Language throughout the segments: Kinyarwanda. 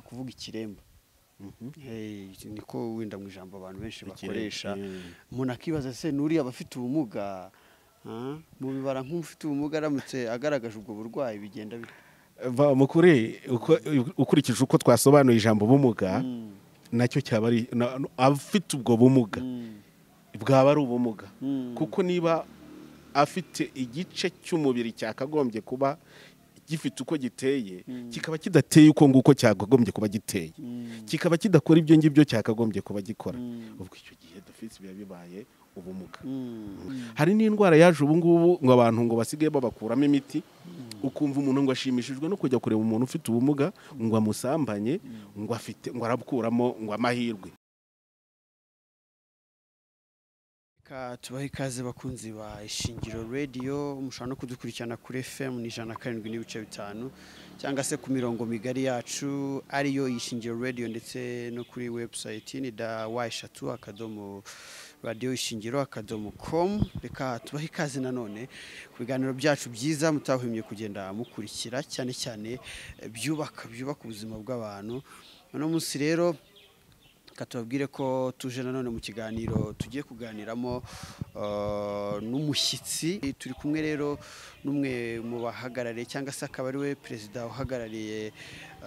kuvuga ikiremba. Eh, niko wenda mu ijambo abantu benshi bakoresha. Eh. umuntu akibaza se n'uriya abafite ubumuga ah, mu bibara nk'ufite ubumuga aramutse agaragaje ubwo burwayi bigenda Va mu kuri ukurikije uko twasobanuye ijambo ubumuga Mm, na cyo cyaba ari afite ubwo bumuga. Mm, bwaba ari ubumuga. Mm. kuko niba afite igice cy'umubiri cyakagombye kuba gifite uko giteye kikaba kidateye uko nguko cyakagombye kuba giteye. Mm, kikaba kidakora ibyo ngibyo cyakagombye kuba gikora. Mm. ubwo icyo gihe dufite biba bibaye ubumuga. Hari n'indwara yaje ubu ngubu ngo abantu ngo basigaye babakuramo imiti ukumva umuntu ngo ashimishijwe no kujya kureba umuntu ufite ubumuga ngo amusambanye ngo afite ngo arakuramo ngo amahirwe. Tubahe ikaze bakunzi ba ishingiro radio mushobora no kudukurikirana kuri FM ni ijana na karindwi n'ibice bitanu cyangwa se ku mirongo migari yacu ariyo ishingiro radio ndetse no kuri website ni da wa eshatu akadomo radio ishingiro akadomo com. Reka tubahe ikaze nanone ku biganiro byacu byiza mutahwemye kugenda mukurikira cyane cyane byubaka byubaka ubuzima bw'abantu. Uno munsi rero reka tubabwire ko tuje nanone mu kiganiro tugiye kuganiramo uh, n'umushyitsi. Turi kumwe rero n'umwe mu bahagarariye cyangwa se akaba ari we perezida uhagarariye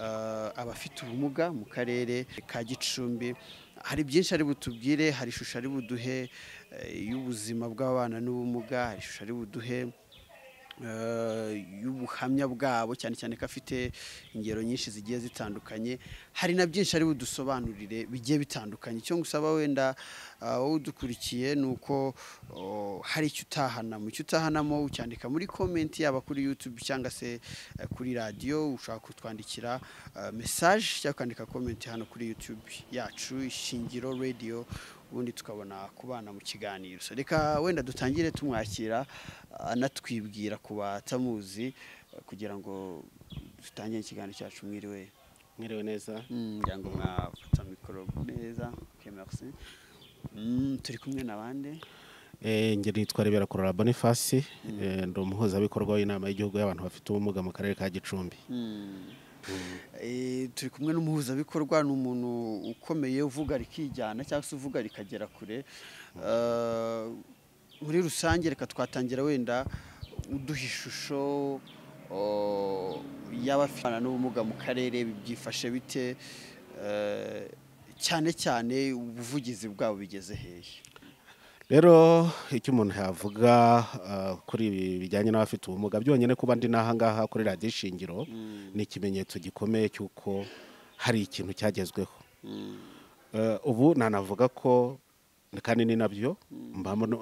uh, abafite ubumuga mu karere ka gicumbi. Hari byinshi ari butubwire hari ishusho ari buduhe eh, y'ubuzima bw'abana n'ubumuga hari ishusho ari buduhe. Y'ubuhamya bwabo cyane cyane ko afite ingero nyinshi zigiye zitandukanye hari na byinshi ari budusobanurire bigiye bitandukanye. Icyo ngusaba wenda ah, wowe udukurikiye ni uko oh, hari icyo utahanamo. Icyo utahanamo ucyandika muri komenti yaba kuri youtube cyangwa se eh, kuri radiyo ushobora kutwandikira message cyangwa ukandika komenti hano kuri youtube yacu ishingiro radio. Ubundi tukabona kubana mu kiganiro. Reka wenda dutangire tumwakira anatwibwira ku batamuzi kugira ngo dutangire ikiganiro cyacu mwiriwe. Mwiriwe neza. Mm, ngira ngo mwafata mikoro neza. Mm, turi kumwe na bande? Eh, njye nitwa rebera kurora boniface. Eh, ndi umuhuzabikorwa w'inama y'igihugu y'abantu bafite ubumuga mu karere ka gicumbi. Mm. Turi kumwe n'umuhuzabikorwa ni umuntu ukomeye uvuga rikijyana cyangwa se uvuga rikagera kure. Eh, muri rusange reka twatangira wenda uduha ishusho y'abafana n'ubumuga mu karere byifashe bite? Eh, cyane cyane ubuvugizi bwabo bigeze hehe? Rero icyo umuntu yavuga ah, kuri ibi bijyanye n'abafite ubumuga byonyine kuba ndi n'aha ngaha kuri radiyo ishingiro ni ikimenyetso gikomeye cy'uko hari ikintu cyagezweho Mm. Eh, ubu nanavuga ko kandi ni na byo mbamo no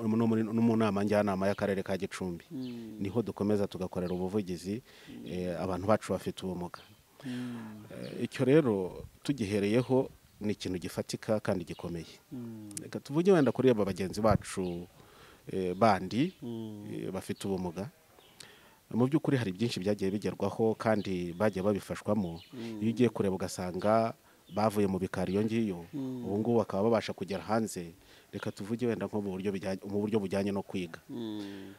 mu nama njyanama y'akarere ka gicumbi Mm. ni ho dukomeza tugakorera ubuvugizi eh, abantu bacu bafite ubumuga Mm. Eh, icyo rero tugihereyeho ni ikintu gifatika kandi gikomeye. Mm. reka tuvuge wenda kuri aba bagenzi bacu eh, bandi Mm. eh, bafite ubumuga. Mu by'ukuri hari byinshi byagiye bigerwaho kandi bagiye babifashwamo. Iyo ugiye kureba ugasanga bavuye mu bikari iyo ngiyo ubu ngubu bakaba babasha kugera hanze. Reka tuvuge wenda nko mu buryo bujyanye no kwiga.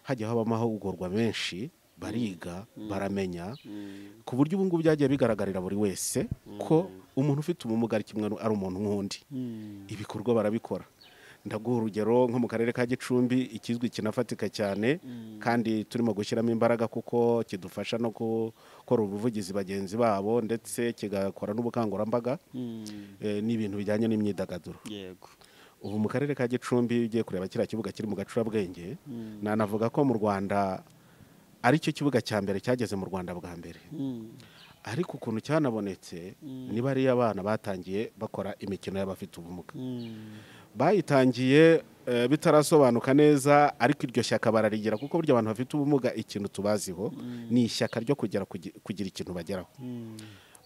Hajya habamo amahugurwa menshi bariga baramenya Mm. ku buryo ubu ngubu byagiye bigaragarira buri wese ko umuntu ufite ubumuga ari kimwe ari umuntu nk'undi. Mm. ibikorwa barabikora. Ndaguha urugero nko mu karere ka gicumbi ikizwi kinafatika cyane kandi turimo gushyiramo imbaraga kuko kidufasha no gukora ubuvugizi bagenzi babo ndetse kigakora n'ubukangurambaga Mm. eh, n'ibintu bijyanye n'imyidagaduro. Yego. Ubu mu karere ka gicumbi ugiye kureba kiriya kibuga kiri mu gacurabwenge nanavuga ko mu rwanda ari cyo kibuga cya mbere cyageze mu rwanda bwa mbere Mm. ariko ukuntu cyanabonetse niba ariyo abana batangiye bakora imikino y'abafite ubumuga Mm. bayitangiye eh, bitarasobanuka neza ariko iryo shyaka bararigira kuko burya abantu bafite ubumuga ikintu tubaziho ni ishyaka ryo kugera kugi- kugira ikintu bageraho.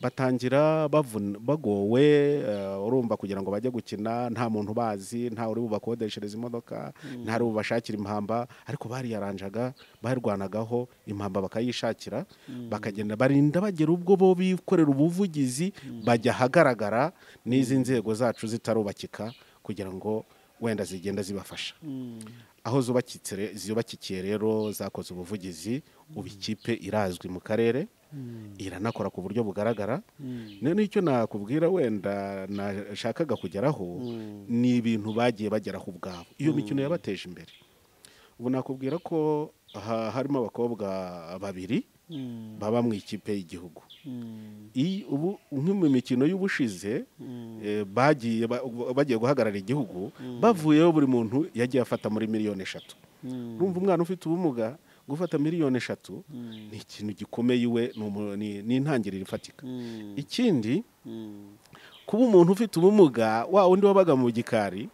Batangira bagowe eh, urumva kugira ngo bajye gukina nta muntu bazi nta uri bubakodeshereza imodoka nta uri bubashakira impamba ariko bariyaranjaga barwanagaho impamba bakayishakira bakagenda barinda bagera ubwo bo bikorera ubuvugizi bajya ahagaragara n'izi nzego zacu zitarubakika kugira ngo wenda zigenda zibafasha. Mm. aho zubakikiye rero zakoze ubuvugizi ubu ikipe irazwi mu karere. Iranakora ku buryo bugaragara. Mm. ne n'icyo nakubwira wenda nashakaga kugeraho Mm. ni ibintu bagiye bageraho ubwabo. Iyo mikino yabateje imbere. Ubu nakubwira ko ha- harimo abakobwa babiri baba mu ikipe y'igihugu. Ubu nko mu mikino y'ubushize eh, bagiye ba- bagiye guhagarara igihugu bavuyeho buri muntu yagiye afata muri miliyoni eshatu. Urumva umwana ufite ubumuga gufata miliyoni eshatu ni ikintu gikomeye iwe ni intangiriro ifatika. Mm. ikindi Mm. kuba umuntu ufite ubumuga wa wundi wabaga mu gikari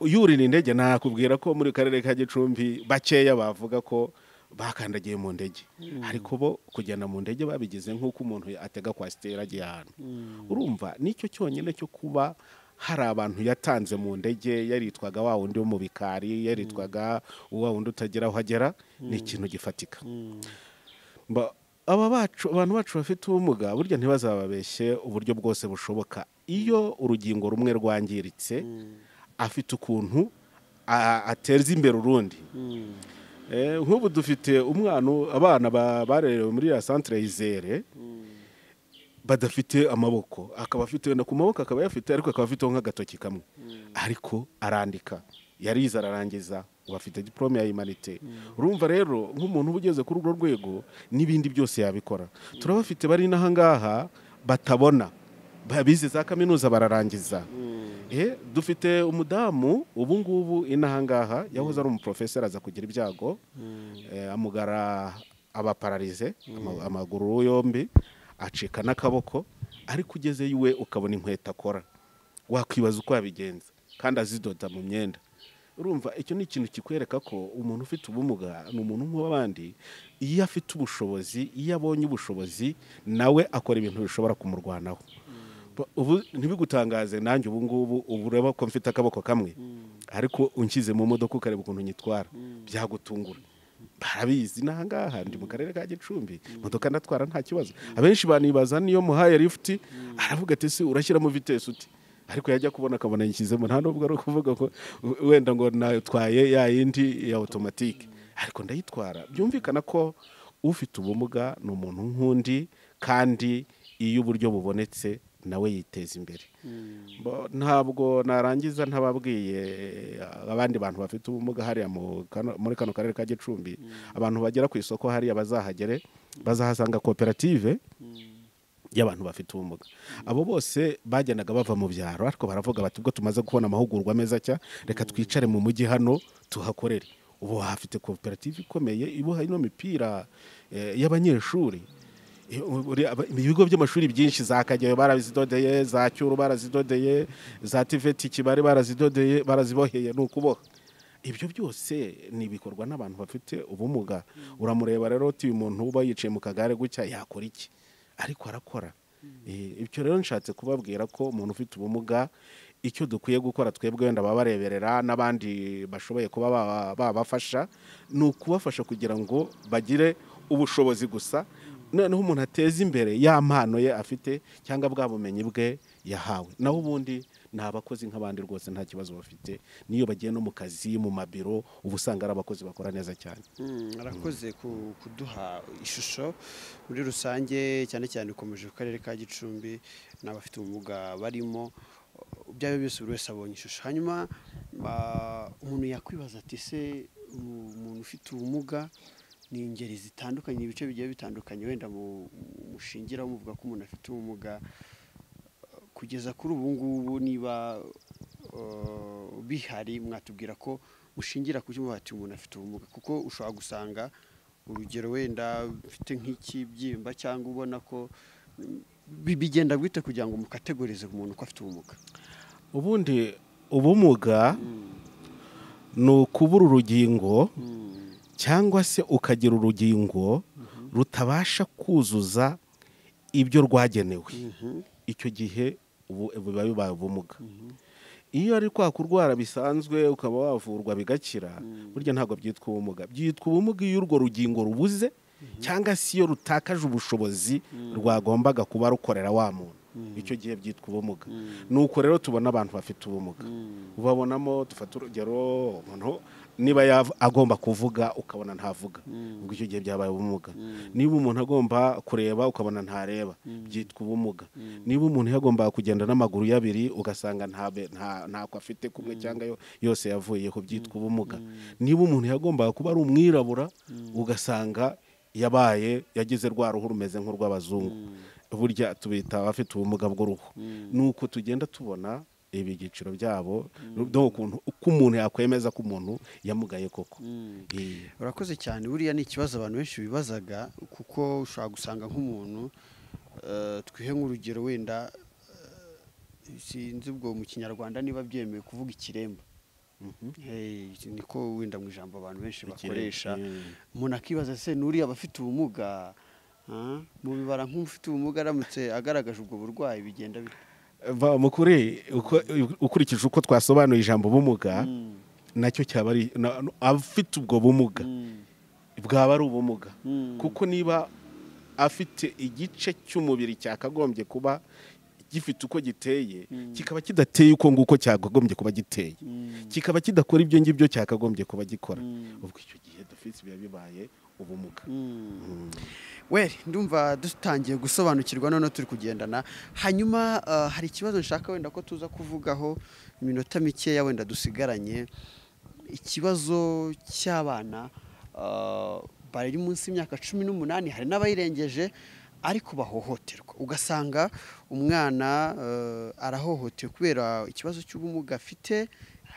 yurira indege nakubwira ko muri karere ka gicumbi bakeya bavuga ko bakandagiye mu ndege. Ariko bo kugenda mu ndege babigize nk'uko umuntu atega kwasiteri agiye ahantu. Urumva ni cyo cyonyine cyo kuba hari abantu yatanze mu ndege yaritwaga wa wundi wo mu bikari yaritwaga wa wundi utagira aho agera ni ikintu gifatika aba bacu abantu bacu bafite ubumuga burya ntibazababeshye uburyo bwose bushoboka iyo urugingo rumwe rwangiritse afite ukuntu ateza imbere urundi. Eh, nk'ubu dufite umwana abana ba- barerewe muri ya santire yizere. Badafite amaboko. Akaba afite wenda ku maboko akaba yafite ariko akaba afiteho nk'agatoki kamwe. Ariko arandika. Yarize ararangiza ubu afite diporome ya imanite urumva rero nk'umuntu uba ugeze kuri urwo rwego n'ibindi byose yabikora. Turabafite bari n'aha ngaha batabona bize za kaminuza bararangiza. Mm. Eh, dufite umudamu ubu ngubu inaha ngaha yahoze ari umuporofeseri aza kugira ibyago. Mm. eh, amugara abapararize ama- amaguru yombi. Acika n'akaboko ariko ugeze iwe ukabona inkweto akora. Wakwibaza uko yabigenza kandi azidoda mu myenda. Urumva icyo ni ikintu kikwereka ko umuntu ufite ubumuga ni umuntu nk'uw'abandi iyo afite ubushobozi iyo abonye ubushobozi nawe akora ibintu bishobora kumurwanaho. Ubu ntibigutangaze nanjye ubu ngubu ubu ureba ko mfite akaboko kamwe. Ariko unshyize mu modoka ukareba ukuntu nyitwara. Byagutungura. Barabizi n'aha ngaha ndi mu karere ka gicumbi imodoka ndatwara nta kibazo. Abenshi banibaza niyo muhaye lifuti aravuga ati se urashyiramo vitesi uti? Ariko yajya kubona akabona yishyizemo. Nta nubwo ari ukuvuga ko wenda ngo natwaye ya yindi ya otomatike ariko ndayitwara. Byumvikana ko ufite ubumuga ni umuntu nk'undi kandi iyo uburyo bubonetse nawe yiteza imbere. Bo- ntabwo narangiza ntababwiye abandi bantu bafite ubumuga hariya muri kano karere ka gicumbi. Abantu bagera ku isoko hariya bazahagere bazahasanga koperative y'abantu bafite ubumuga. Abo bose bagendaga bava mu byaro ariko baravuga bati ubwo tumaze kubona amahugurwa meza cya reka twicare mu mujyi hano tuhakorere. Ubu hafite koperative ikomeye iboha ino mipira eh, y'abanyeshuri. Eh, uri- aba- ibigo by'amashuri byinshi za kageyo barazidodeye za cyuru barazidodeye za tiveti kibari barazidodeye baraziboheye ni ukuboha. Ibyo byose ni ibikorwa n'abantu bafite ubumuga. Uramureba rero uti uyu muntu uba yicaye mu kagare gutya yakora iki? Ariko arakora. Eh, ibyo rero nshatse kubabwira ko umuntu ufite ubumuga icyo dukwiye gukora twebwe wenda baba bareberera n'abandi bashoboye kuba baba- babafasha ni ukubafasha kugira ngo bagire ubushobozi gusa noneho umuntu ateza imbere ya mpano ye afite cyangwa bwa bumenyi bwe yahawe. Naho ubundi ni abakozi nk'abandi rwose nta kibazo bafite. N'iyo bagiye no mu kazi mu mabiro uba usanga ari abakozi bakora neza cyane. Arakoze ku- kuduha ishusho. Muri rusange cyane cyane ukomeje ku karere ka gicumbi n'abafite ubumuga barimo ibyo byose buri wese abonye ishusho. Hanyuma umuntu yakwibaza ati se umuntu ufite ubumuga ni ingeri zitandukanye ibice bigiye bitandukanye wenda mu- mushingiraho muvuga ko umuntu afite ubumuga kugeza kuri ubu ngubu niba uh, bihari mwatubwira ko mushingira ku cyuma bati umuntu afite ubumuga kuko ushobora gusanga urugero wenda ufite nk'ikibyimba cyangwa ubona ko mm, bi- bigenda bwite kugira ngo mukategorize umuntu ko afite ubumuga. Ubundi ubumuga ni ukubura urugingo Mm, cyangwa se ukagira urugingo rutabasha kuzuza ibyo rwagenewe. Mhm, icyo gihe ubu biba bibaye ubumuga iyo ari kwa kurwara bisanzwe ukaba wavurwa bigakira burya ntabwo byitwa ubumuga. Byitwa ubumuga iyo urwo rugingo rubuze cyangwa se iyo rutakaje ubushobozi rwagombaga kuba rukorera wa muntu. Icyo gihe byitwa ubumuga. Ni uko rero tubona abantu bafite ubumuga. Ubabonamo dufata urugero umuntu niba agomba kuvuga ukabona ntavuga. Ubwo icyo gihe byabaye ubumuga. Niba umuntu agomba kureba ukabona ntareba. Byitwa ubumuga. Niba umuntu yagombaga kugenda n'amaguru y'abiri ugasanga ntako afite kumwe cyangwa yo- yose yavuyeho. Byitwa ubumuga. Niba umuntu yagombaga kuba ari umwirabura ugasanga yabaye yagize rwa ruhu rumeze nk'urw'abazungu. Burya tubita abafite ubumuga bw'uruhu. Ni uko tugenda tubona ibi byiciro byabo no ukuntu uko umuntu yakwemeza ko umuntu yamugaye koko. Eh, urakoze cyane. Buriya ni ikibazo abantu benshi bibazaga kuko ushobora gusanga nk'umuntu eh, twihe nk'urugero wenda eh, sinzi ubwo mu kinyarwanda niba byemewe kuvuga ikiremba Hey, niko wenda mu ijambo abantu benshi bakoresha. umuntu akibaza se n'uriya abafite ubumuga ah, mubibara nk'ufite ubumuga aramutse agaragaje ubwo burwayi bigenda bite? Uko- ukurikije uko twasobanuye ijambo ubumuga Mm, na cyo cyaba ari abafite ubwo bumuga. Mm, bwaba ari ubumuga. Mm. kuko niba afite igice cy'umubiri cyakagombye kuba gifite uko giteye kikaba kidateye uko nguko cyakagombye kuba giteye. Kikaba kidakora ibyo ngibyo cyakagombye kuba gikora. Ubwo icyo gihe dufite biba bibaye ubumuga mm. Mm. we ndumva dutangiye gusobanukirwa noneho turi kugendana hanyuma uh, hari ikibazo nshaka wenda ko tuza kuvugaho iminota mikeya wenda dusigaranye ikibazo cy'abana uh, bari munsi y'imyaka cumi n'umunani hari n'abayirengeje ariko bahohoterwa ugasanga umwana uh, arahohotewe kubera ikibazo cy'ubumuga afite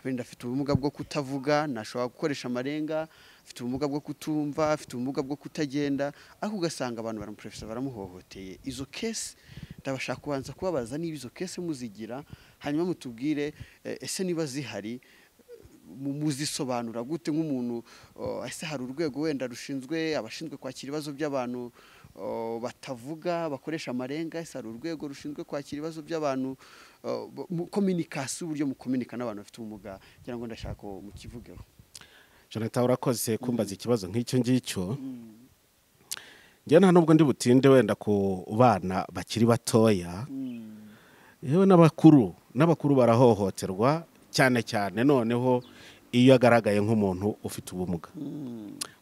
wenda afite ubumuga bwo kutavuga ntashobora gukoresha amarenga afite ubumuga bwo kutumva afite ubumuga bwo kutagenda ariko ugasanga abantu baramuprofesa baramuhohoteye. Izo kesi ndabashaka kubanza kubabaza niba izo kesi muzigira hanyuma mutubwire eh, ese niba zihari mu- muzisobanura gute nk'umuntu oh, ese hari urwego wenda rushinzwe abashinzwe kwakira ibibazo by'abantu oh, batavuga bakoresha amarenga ese hari urwego rushinzwe kwakira ibibazo by'abantu oh, mu kominikasiyo uburyo mukominika n'abantu bafite ubumuga ngira ngo ndashaka mukivugeho. Jonathan urakoze kumbaza ikibazo nk'icyo ngicyo. Njyewe nta nubwo ndi butinde wenda ku bana bakiri batoya. Yewe n'abakuru n'abakuru barahohoterwa cyane cyane noneho iyo agaragaye nk'umuntu ufite ubumuga.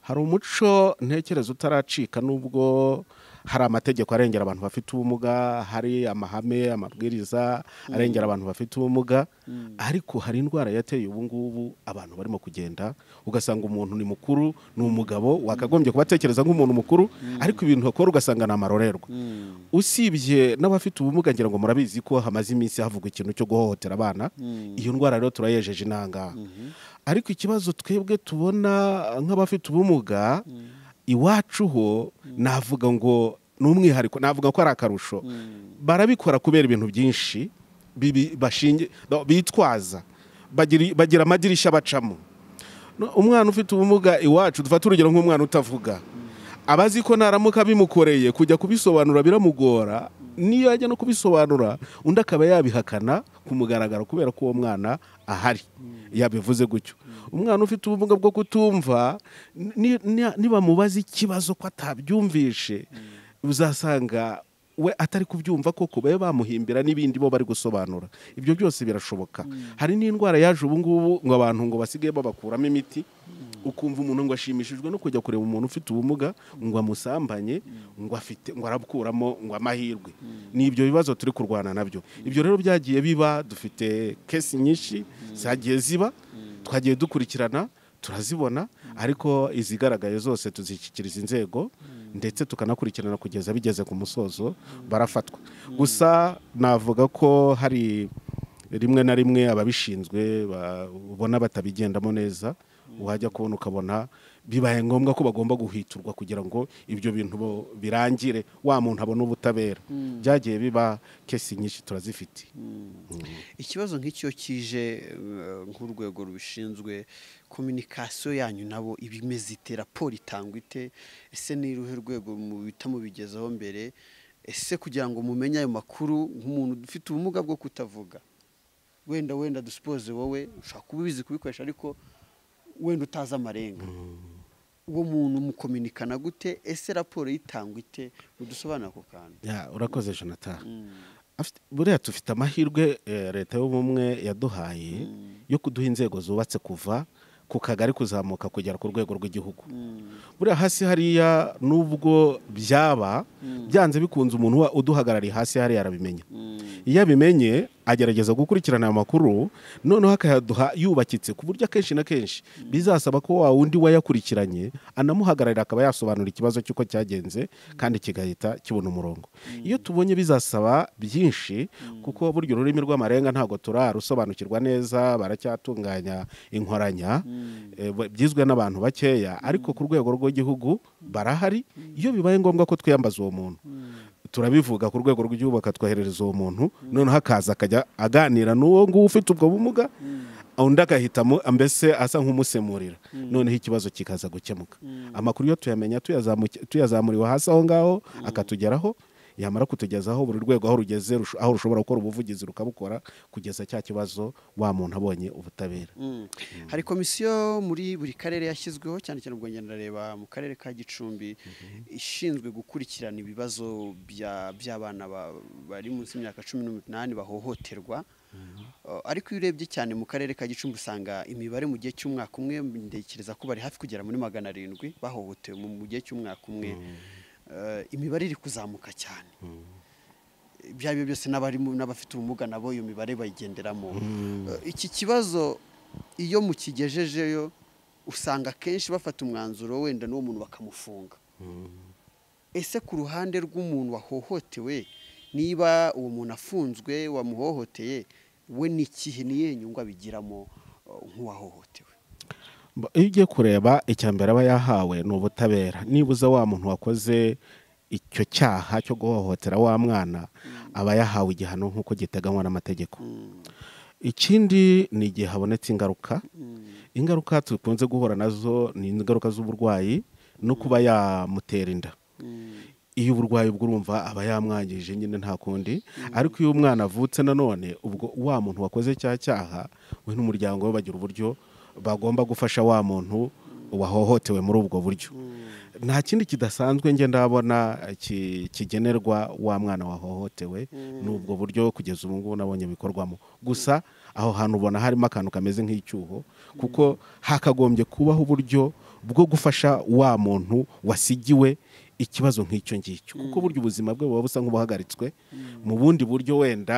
Hari umuco ntekereza utaracika nubwo hari amategeko arengera abantu bafite ubumuga hari amahame amabwiriza arengera abantu bafite ubumuga. Ariko hari indwara yateye ubu ngubu abantu barimo kugenda ugasanga umuntu ni mukuru ni umugabo wakagombye kuba atekereza nk'umuntu mukuru ariko ibintu akora ugasanga ni amarorerwa usibye n'abafite ubumuga ngira ngo murabizi ko hamaze iminsi havugwa ikintu cyo guhohotera abana iyo ndwara rero turayejeje inangaha ariko ikibazo twebwe tubona nk'abafite ubumuga iwacu ho navuga ngo ni umwihariko navuga ko ari akarusho. Barabikora kubera ibintu byinshi bitwaza. Bagira- amadirishya bacamo. Umwana ufite ubumuga iwacu dufate urugero nk'umwana utavuga. Abazi ko naramuka bimukoreye kujya kubisobanura biramugora. Niyo yajya no kubisobanura undi akaba yabihakana ku mugaragaro kubera ko uwo mwana ahari. Yabivuze gutyo. Umwana ufite ubumuga bwo kutumva ni- ni- nibamubaza ikibazo ko atabyumvishe uzasanga we atari kubyumva koko babe bamuhimbira n'ibindi bo bari gusobanura. Ibyo byose birashoboka. Hari n'indwara yaje ubu ngubu ngo abantu ngo basigaye babakuramo imiti ukumva umuntu ngo ashimishijwe no kujya kureba umuntu ufite ubumuga ngo amusambanye ngo afite ngo arabukuramo ngo amahirwe. Ni ibyo bibazo turi kurwana na byo. Ibyo rero byagiye biba dufite kesi nyinshi zagiye ziba twagiye dukurikirana turazibona ariko izigaragaye zose tuzishyikiriza inzego ndetse tukanakurikirana kugeza bigeze ku musozo barafatwa. Gusa navuga ko hari rimwe na rimwe ababishinzwe ba- ubona batabigendamo neza wajya kubona ukabona bibaye ngombwa ko bagomba guhiturwa kugira ngo ibyo bintu birangire wa muntu abone ubutabera. Byagiye biba kesi nyinshi turazifite. Ikibazo nk'icyo kije eh, nk'urwego rubishinzwe kominikasiyo yanyu nabo iba imeze ite? Raporo itangwa ite? Ese ni uruhe rwego muhita mubigezaho mbere? Ese kugira ngo mumenye ayo makuru nk'umuntu ufite ubumuga bwo kutavuga. Wenda wenda dusipoze wowe ushobora kuba ubizi kubikoresha ariko wenda utazi amarenga. Uwo muntu mukominikana gute ese raporo yitangwa ite? Mudusobanura ako kantu. Ya, urakoze jonathan. Mm. Buriya dufite amahirwe eh, leta y'ubumwe yaduhaye yo kuduha inzego zubatse kuva ku kagari kuzamuka kugera ku rwego rw'igihugu. Buriya hasi hariya nubwo byaba byanze bikunze umuntu uduhagarariye hasi hariya arabimenya iyo abimenye agerageza gukurikirana ayo makuru noneho akayaduha yubakitse ku buryo akenshi na kenshi bizasaba ko wa wundi wayakurikiranye anamuhagararira akaba yasobanura ikibazo cy'uko cyagenze kandi kigahita kibona umurongo. Iyo tubonye bizasaba byinshi kuko burya ururimi rw'amarenga ntabwo turarusobanukirwa neza baracyatunganya inkoranya eh, byizwe n'abantu bakeya. Ariko ku rwego rw'igihugu barahari iyo bibaye ngombwa ko twiyambaza uwo muntu. Turabivuga ku rwego rw'igihugu bakatwoherereza uwo muntu noneho akaza akajya aganira n'uwo nguwo ufite ubwo bumuga undi agahitamo mbese asa nk'umusemurira? Noneho ikibazo kikaza gukemuka. Amakuru yo tuyamenya tuyazamuriwe hasi aho ngaho akatugeraho yamara kutugezaho buri rwego aho rugeze aho rushobora gukora ubuvugizi rukabukora kugeza cya kibazo wa muntu abonye ubutabera. Mm. hari komisiyo muri buri karere yashyizweho cyane cyane ubwo ngenda ndareba mu karere ka gicumbi ishinzwe gukurikirana ibibazo bya- by'abana ba- bari munsi y'imyaka cumi n'umunani bahohoterwa. Uh, ariko iyo urebye cyane mu karere ka gicumbi usanga imibare mu gihe cy'umwaka umwe ntekereza ko bari hafi kugera muri magana arindwi bahohotewe mu gihe cy'umwaka umwe. Uh, imibare iri kuzamuka cyane. Ibyo ari byo byose n'abafite ubumuga nabo iyo mibare bayigenderamo. Uh, iki kibazo iyo mukigejejeyo usanga akenshi bafata umwanzuro wenda n'uwo muntu bakamufunga. Ese ku ruhande rw'umuntu wahohotewe niba uwo muntu afunzwe wamuhohoteye we ni ikihe niye nyungu abigiramo uh, nk'uwahohotewe? Iyo ugiye kureba icya mbere aba yahawe ni ubutabera. Nibuza wa muntu wakoze icyo cyaha cyo guhohotera wa mwana aba yahawe igihano nk'uko giteganywa n'amategeko. Ikindi ni igihe habonetse ingaruka. Ingaruka dukunze guhura na zo ni ingaruka z'uburwayi no kuba yamutera inda. Iyo uburwayi bwo urumva aba yamwangije nyine nta kundi. Ariko iyo umwana avutse nanone ubwo wa muntu wakoze cya cyaha we n'umuryango we bagira uburyo bagomba gufasha wa muntu wahohotewe muri ubwo buryo. Nta kindi kidasanzwe njye ndabona ki- kigenerwa wa mwana wahohotewe ni ubwo buryo kugeza ubu ngubu nabonye bikorwamo. Gusa aho hantu ubona harimo akantu kameze nk'icyuho kuko hakagombye kubaho uburyo bwo gufasha wa muntu wasigiwe ikibazo nk'icyo ngicyo. Kuko burya ubuzima bwe buba busa nk'ubuhagaritswe. Mu bundi buryo wenda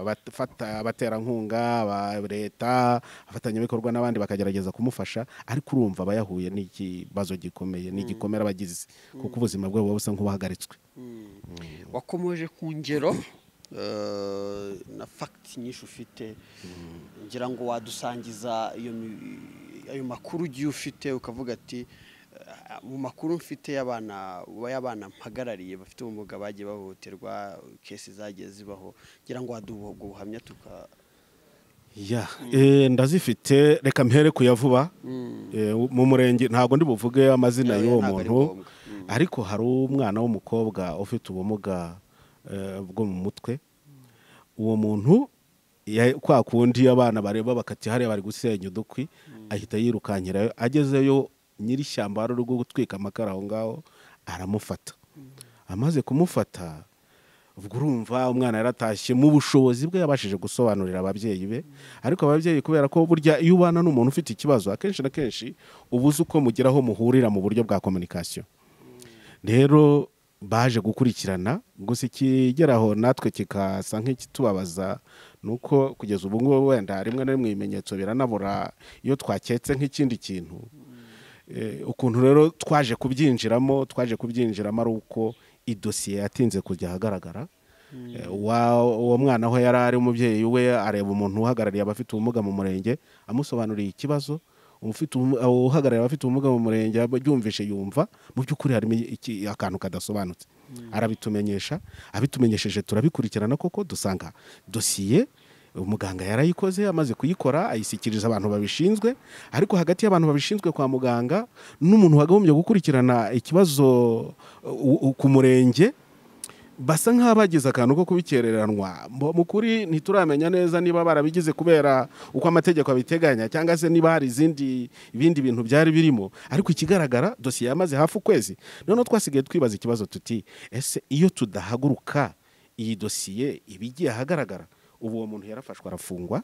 abafata- abaterankunga ba leta abafatanyabikorwa n'abandi bakagerageza kumufasha ariko urumva aba yahuye n'ikibazo gikomeye n'igikomere aba agize. Kuko ubuzima bwe buba busa nk'ubuhagaritswe. Wakomeje ku ngero uh, na fagiti nyinshi ufite. Ngira ngo wadusangiza ayo makuru ugiye ufite ukavuga ati mu makuru mfite y'abana y'abana mpagarariye bafite ubumuga bagiye bahohoterwa kesi zagiye zibaho ngira ngo waduha ubwo buhamya tuka ya eh, ndazifite reka mpere kuyavuba Eh, mu murenge ntabwo ndi buvuge amazina y'uwo muntu. Mm. ariko hari umwana w'umukobwa ufite ubumuga eh, bwo mu mutwe. Uwo muntu kwa kundi abana bareba bakati hariya bari gusenya udukwi ahita yirukankirayo agezeyo nyir'ishyamba wari uri gutwika amakara aho ngaho aramufata. Amaze kumufata ubwo urumva umwana yaratashye mu bushobozi bwe yabashije gusobanurira ababyeyi be. Ariko ababyeyi kubera ko burya iyo ubana n'umuntu ufite ikibazo akenshi na kenshi uba uzi uko mugeraho muhurira mu buryo bwa kominikasiyo rero baje gukurikirana gusa ikigeraho natwe kikasa nk'ikitubabaza ni uko kugeza ubu ngubu wenda rimwe na rimwe ibimenyetso biranabura iyo twaketse nk'ikindi kintu ukuntu rero twaje kubyinjiramo twaje kubyinjiramo ari uko idosiye yatinze kujya ahagaragara. Eh, wa- uwo mwana aho yari ari umubyeyi we areba umuntu uhagarariye abafite ubumuga mu murenge amusobanuriye ikibazo. Umu- uhagarariye abafite ubumuga mu murenge yumvishe yumva. Mu by'ukuri harimo akantu kadasobanutse. Arabitumenyesha. Abitumenyesheje turabikurikirana koko dusanga dosiye umuganga yarayikoze amaze kuyikora ayishyikiriza abantu babishinzwe ariko hagati y'abantu babishinzwe kwa muganga n'umuntu wagagombye gukurikirana ikibazo ku murenge basa nk'aho bagize akantu ko kubikereranwa. Mu kuri ntituramenya neza niba barabigize kubera uko amategeko abiteganya cyangwa se niba hari izindi ibindi bintu byari birimo. Ariko ikigaragara dosiye yamaze hafi ukwezi noneho twasigaye twibaza ikibazo tuti ese iyo tudahaguruka iyi dosiye iba igiye ahagaragara? Ubu uwo muntu yarafashwe arafungwa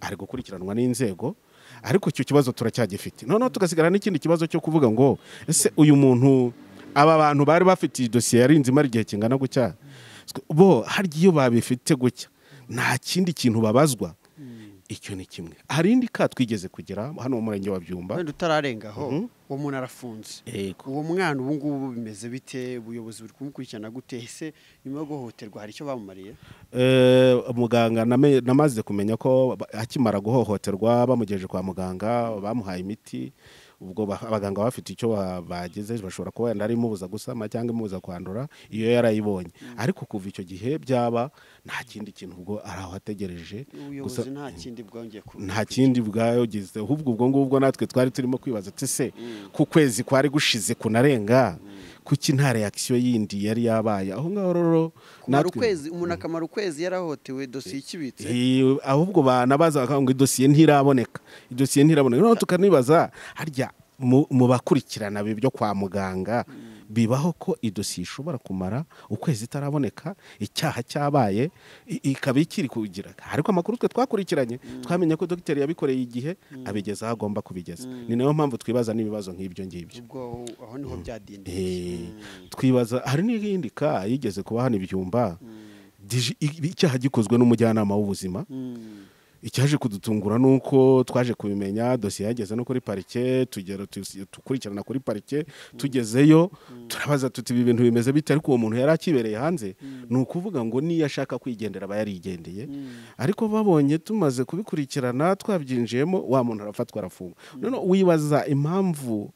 ari gukurikiranwa n'inzego ariko icyo kibazo turacyagifite. Noneho tugasigara n'ikindi kibazo cyo kuvuga ngo ese uyu muntu aba bantu bari bafite iyi dosiye yarinze imara igihe kingana gutya? Bo harya iyo babifite gutya nta kindi kintu babazwa. Icyo ni kimwe. Hari indi ka twigeze kugira hano mu murenge wa byumba? Wenda utararengaho Mhm. uwo muntu arafunze. Yego. uwo mwana ubu ngubu bimeze bite? Ubuyobozi buri kumukurikirana gute? Ese nyuma yo guhohoterwa hari icyo bamumariye? Eh, muganga namaze kumenya ko ba- akimara guhohoterwa bamugejeje kwa muganga bamuhaye imiti. Ubwo ba- abaganga bafite icyo ba- bagize bashobora kuba wenda ari imubuza gusama cyangwa imubuza kwandura iyo yarayibonye ariko kuva icyo gihe byaba nta kindi kintu ubwo ari aho ategereje nta kindi bwayogize ahubwo ubwo ngubwo natwe twari turimo kwibaza ati se ku kwezi kwari gushize kunarenga? Kuki nta reakisiyo yindi yari yabaye? Aho ngaho rero ukwezi umuntu akamara ukwezi yarahohotewe dosiye ikibitse. Eh, ahubwo banabaza bakavuga ngo idosiye ntiraboneka. Idosiye ntiraboneka. Noneho tukanibaza harya mu bakurikirana ibi byo kwa muganga bibaho ko idosiye ishobora kumara ukwezi itaraboneka icyaha cyabaye ikaba ikiri kugira. Ariko amakuru twe twakurikiranye twamenye ko dogiteri yabikoreye igihe abigeza aho agomba kubigeza. Ni na yo mpamvu twibaza n'ibibazo nk'ibyo ngibyo. Aho ni ho byadindiye Eh, twibaza hari n'iyindi ka yigeze kuba hano ibyumba? Icyaha gikozwe n'umujyanama w'ubuzima? Mm. Icyaje kudutungura ni uko twaje kubimenya dosiye yageze no kuri parike tugera tu- dukurikirana kuri parike tugezeyo turabaza tuti ibi bintu bimeze bite? Ariko uwo muntu yari akibereye hanze ni ukuvuga ngo niyo ashaka kwigendera aba yarigendeye. Ariko babonye tumaze kubikurikirana twabyinjiyemo wa muntu arafatwa arafungwa noneho wibaza impamvu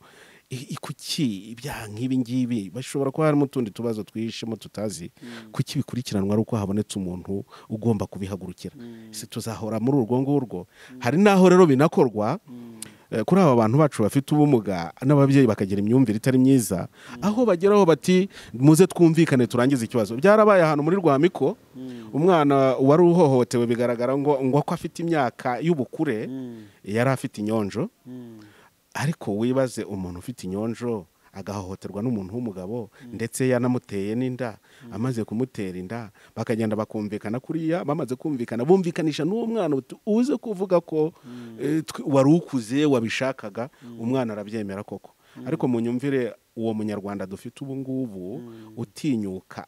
kuki ibyaha nk'ibi ngibi bashobora kuba harimo utundi tubazo twihishemo tutazi? Kuki bikurikiranwa ari uko habonetse umuntu ugomba kubihagurukira? Ese tuzahora muri urwo ngurwo. Hari n'aho rero binakorwa eh, kuri aba bantu bacu bafite ubumuga n'ababyeyi bakagira imyumvire itari myiza aho bageraho bati muze twumvikane turangize ikibazo. Byarabaye ahantu muri rwamiko umwana wari uhohotewe bigaragara ngo ngo ko afite imyaka y'ubukure Mm. yari afite inyonjo. Mm. Ariko wibaze umuntu ufite inyonjo agahohoterwa n'umuntu w'umugabo ndetse yanamuteye n'inda amaze kumutera inda bakagenda bakumvikana kuriya bamaze kumvikana bumvikanisha n'uwo mwana uze kuvuga ko eh, twe- wari ukuze wabishakaga. Umwana arabyemera koko. Ariko mu nyumvire uwo munyarwanda dufite ubu ngubu utinyuka.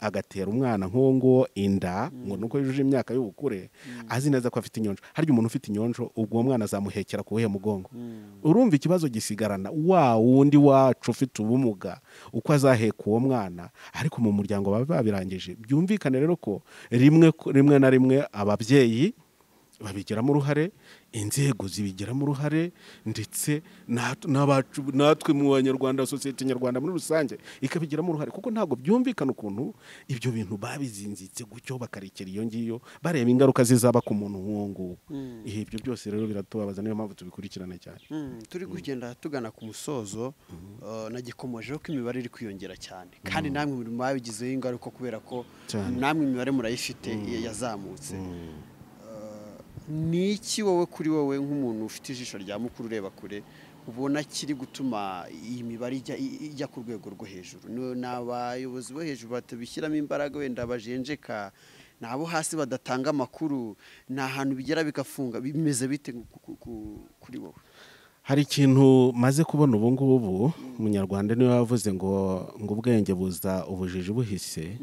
Agatera umwana nk'uwo nguwo inda ngo nuko yujuje imyaka y'ubukure azi neza ko afite inyonjo. Harya umuntu ufite inyonjo ubwo uwo mwana azamuhekera ku wuhe mugongo. Urumva ikibazo gisigarana wa wundi wacu ufite ubumuga uko azaheka uwo mwana ariko mu muryango baba babirangije. Byumvikane rero ko rimwe rimwe na rimwe ababyeyi babigiramo uruhare inzego zibigiramo uruhare ndetse natwe mu banyarwanda sosiyete nyarwanda muri rusange ikabigiramo uruhare kuko ntabwo byumvikana ukuntu ibyo bintu babizinzitse gutyo bakarekera iyo ngiyo bareba ingaruka zizaba ku muntu nk'uwo nguwo. Mm. Ihe, ibyo byose rero biratubabaza niyo mpamvu tubikurikirana cyane. Mm, turi kugenda tugana ku musozo uh, nagikomojeho ko imibare iri kwiyongera cyane. Kandi namwe muri mwabigizeho ingaruka kubera ko namwe imibare murayifite yazamutse. Ni iki wowe kuri wowe nk'umuntu ufite ijisho rya mukuru ureba kure ubona kiri gutuma iyi mibare ijya ku rwego rwo hejuru? Ni- abayobozi bo hejuru batabishyiramo imbaraga wenda bajenjeka ni abo hasi badatanga amakuru ni ahantu bigera bigafunga bimeze bite ku- ku- ku- kuri wowe? Hari ikintu maze kubona ubu ngubu umunyarwanda ni we wavuze ngo ngo ubwenge buza ubujiji buhise.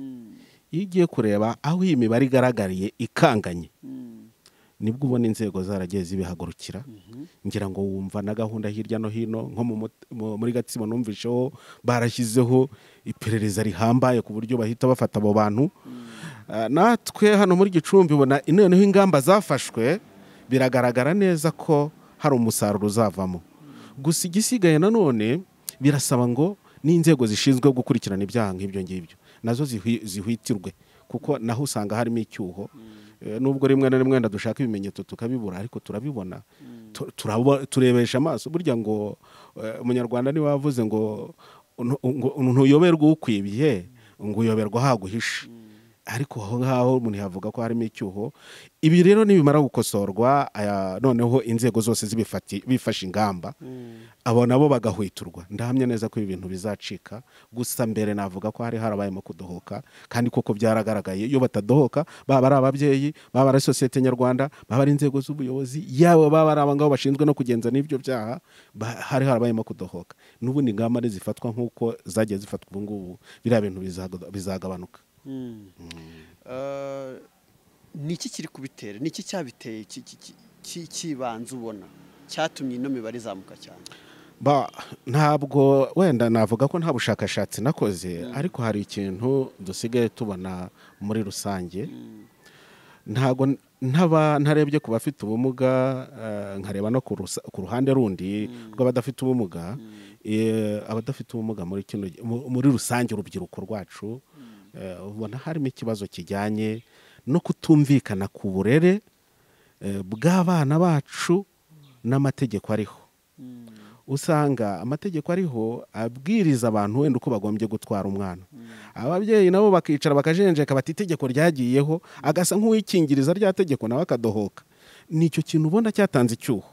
Iyo ugiye kureba aho iyi mibare igaragariye ikanganye. Ni bwo ubona inzego zaragiye zibihagurukira. Ngira ngo wumva na gahunda hirya no hino nko muri gatsibo numvisheho barashyizeho iperereza rihambaye ku buryo bahita bafata abo bantu. Ah, natwe hano muri gicumbi ubona noneho ingamba zafashwe biragaragara neza ko hari umusaruro uzavamo. Gusa igisigaye nanone birasaba ngo n'inzego zishinzwe gukurikirana ibyaha nk'ibyo ngibyo na zo zihwitirwe. Kuko naho usanga harimo icyuho. Eh, nubwo rimwe na rimwe wenda dushaka ibimenyetso tukabibura ariko turabibona. Tu- turabo- turebesha amaso. Burya ngo eh, umunyarwanda ni we wavuze ngo "Ntu- ngo ntuyoberwa ukwibiye ngo uyoberwa haguhishe ariko aho ngaho umuntu yavuga ko harimo icyuho. Ibi rero nibimara gukosorwa noneho inzego zose bifashe ingamba. Abo nabo bagahwiturwa ndahamya neza ko ibi bintu bizacika. Gusa mbere navuga ko hari harabayemo kudohoka. Kandi koko byaragaragaye. Iyo batadohoka baba ari ababyeyi baba ari sosiyete nyarwanda baba ari inzego z'ubuyobozi yaba baba ari abangabo bashinzwe no kugenza n'ibyo byaha hari harabayemo kudohoka. N'ubundi ingamba nizifatwa nk'uko zagiye zifatwa ubu ngubu biriya bintu bizaga- bizagabanuka. Ni iki kiri kubitera ni iki cyabiteye cy'ibanze ubona? Cyatumye ino mibare izamuka cyane. Ba ntabwo wenda navuga ko nta bushakashatsi nakoze ariko hari ikintu dusigaye tubona muri rusange. Ntago n- ntaba ntarebye ku bafite ubumuga eh, nkareba no ku ruhande rundi rw'abadafite ubumuga. Eh, abadafite ubumuga muri rusange urubyiruko rwacu eh, ubona harimo ikibazo kijyanye no kutumvikana ku burere eh, bw'abana bacu n'amategeko ariho. Usanga amategeko ariho abwiriza abantu wenda uko bagombye gutwara umwana. Ababyeyi nabo bakicara bakajenjeka bati itegeko ryagiyeho agasa nk'uwikingiriza rya tegeko nawe akadohoka. Ni icyo kintu ubona cyatanze icyuho.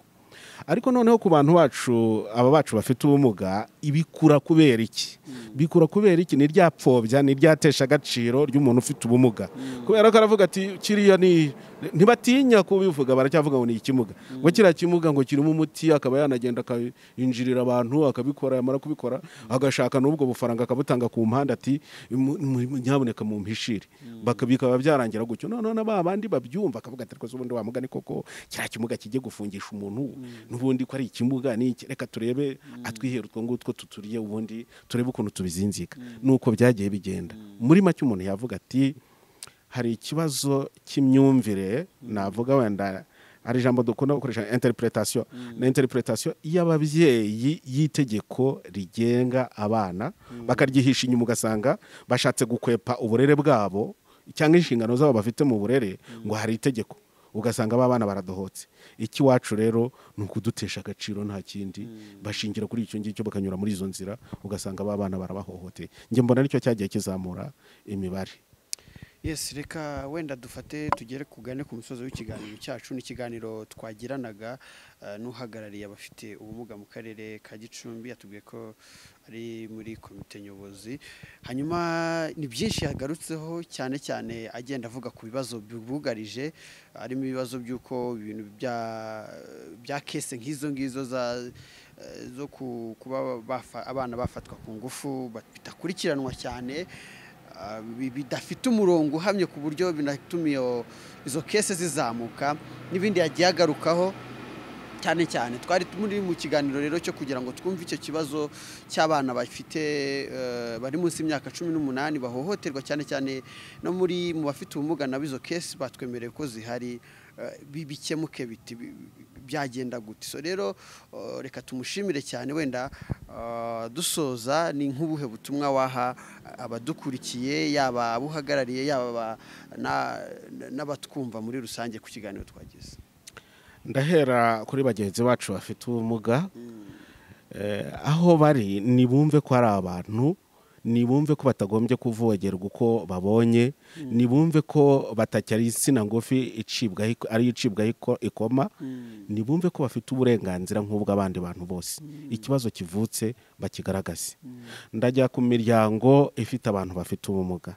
Ariko noneho ku bantu bacu aba bacu bafite ubumuga ibikura kubera iki? Bikura kubera iki? Ni ryapfobya ni ryatesha agaciro ry'umuntu ufite ubumuga. Kubera ko aravuga ati kiriya ni ntibatinya kubivuga baracyavuga ngo ni ikimuga. Ngo kiriya kimuga ngo kirimo umuti akaba yanagenda akayinjirira abantu akabikora yamara kubikora agashaka n'ubwo bufaranga akabutanga ku mpande ati "Mu- mu- mpishire bikaba byarangira gutyo. Noneho na ba bandi babyumva akavuga ati rwose ubundi wamugani koko kiriya kimuga kijye gufungisha umuntu. N'ubundi ko ari ikimuga ni iki? Reka turebe atwihere utwo ngutwo tuturiye ubundi turebe ukuntu tubizinzika. Nuko byagiye bigenda. Muri make umuntu yavuga ati hari ikibazo cy'imyumvire navuga wenda hari ijambo dukunda gukoresha interpretation. Na interpretation y'ababyeyi y'itegeko rigenga abana bakaryihisha inyuma ugasanga bashatse gukwepa uburere bwabo cyangwa inshingano zabo bafite mu burere ngo hari itegeko. Ugasanga ba bana baradohotse. Ikiwacu rero ni ukudutesha agaciro nta kindi. Bashingira kuri icyo ngicyo bakanyura muri izo nzira ugasanga ba bana barabahohoteye njye mbona ni cyo cyagiye kizamura imibare. Yes reka wenda dufate tugere kugane ku musozi w'ikiganiro cyacu ni ikiganiro twagiranaga eh, n'uhagarariye abafite ubumuga mu karere ka gicumbi yatubwiye ko ari muri komite nyobozi. Hanyuma ni byinshi yagarutseho cyane cyane agenda avuga ku bibazo bibugarije harimo ibibazo by'uko ibintu bya kese nk'izo ngizo za eh, zo ku- kuba abana bafatwa ku ngufu bidakurikiranwa cyane. Bidafite umurongo uhamye ku buryo binatuma iyo- izo kese zizamuka n'ibindi yagiye agarukaho cyane cyane twari muri mu kiganiro rero cyo kugira ngo twumve icyo kibazo cy'abana bafite eh, bari munsi y'imyaka cumi n'umunani bahohoterwa cyane cyane no muri mu bafite ubumuga nabo izo kesi batwemereye ko zihari. Bikemuke biti bi- bi- byagenda gute so rero eh, reka tumushimire cyane wenda eh, dusoza ni nk'ubuhe butumwa waha abadukurikiye yaba abo uhagarariye yaba aba- na- n'abatwumva muri rusange ku kiganiro twagize. Ndahera kuri bagenzi bacu bafite ubumuga. Eh, aho bari nibumve ko ari abantu nibumve ko batagombye kuvogerwa uko babonye. Nibumve ko batacyari insina ngufi icibwaho iko- ari icibwaho iko- ikoma. Nibumve ko bafite uburenganzira nk'ubw'abandi bantu bose. Ikibazo kivutse bakigaragaze. Ndajya ku miryango ifite abantu bafite ubumuga.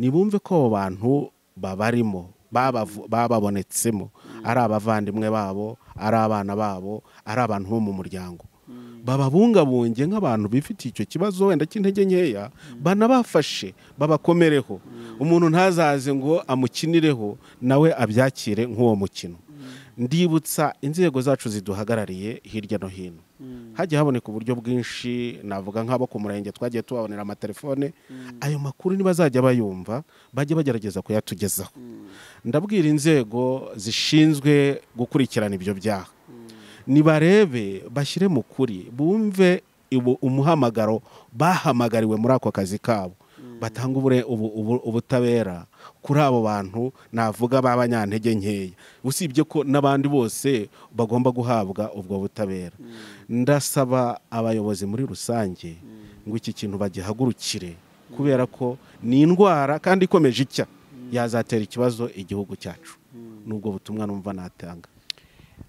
Nibumve ko abo bantu babarimo bababonetsemo. Ari abavandimwe babo ari abana babo ari abantu bo mu muryango. Bababungabunge nk'abantu bifitiye icyo kibazo wenda cy'intege nkeya banabafashe babakomereho. Umuntu ntazaze ngo amukinireho nawe abyakire nk'uwo mukino. Ndibutsa inzego zacu ziduhagarariye hirya no hino. Hagiye haboneka uburyo bwinshi navuga nk'abo ku murenge twagiye tubabonera amatelefone ayo makuru ntibazajya bayumva bajye bagerageza kuyatugezaho. Ndabwira inzego zishinzwe gukurikirana ibyo byaha. Nibarebe bashyire mu kuri. Bumve umuhamagaro bahamagariwe muri ako kazi kabo. Batanga ubu- ubu- ubutabera. Kuri abo bantu navuga b'abanyantege nkeya. Usibye ko n'abandi bose bagomba guhabwa ubwo butabera. Ndasaba abayobozi muri rusange ngo iki kintu bagihagurukire. Kubera ko ni indwara kandi ikomeje icya yazatera ikibazo igihugu cyacu. Nubwo butumwa numva natanga.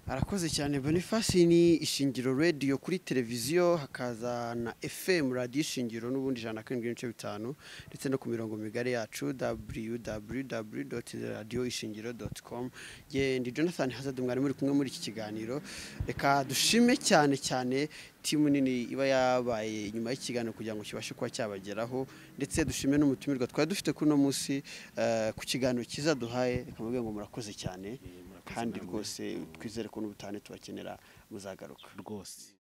Arakoze cyane boniface ni ishingiro radio kuri televiziyo hakaza na fm radiyo ishingiro n'ubundi ijana na karindwi n'ibice bitanu ndetse no ku mirongo migari yacu www radiyo ishingiro com. Ndi jonathan hazard mwari muri kumwe muri iki kiganiro. Reka dushime cyane cyane timu nini iba yabaye inyuma y'ikiganiro kugira ngo kibashe kuba cyabageraho ndetse dushime n'umutumirwa twari dufite kuri uno munsi eh, ku kiganiro cyiza duhaye reka mubwire ngo murakoze cyane kandi rwose twizere ko n'ubutane tubakenera muzagaruka rwose.